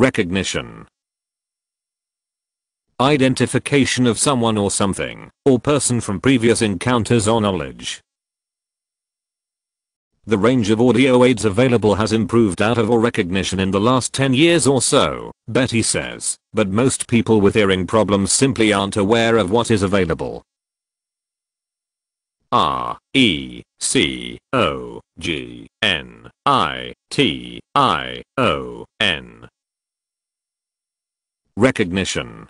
Recognition. Identification of someone or something, or person from previous encounters or knowledge. The range of audio aids available has improved out of or recognition in the last 10 years or so, Betty says, but most people with hearing problems simply aren't aware of what is available. R E C O G N I T I O N Recognition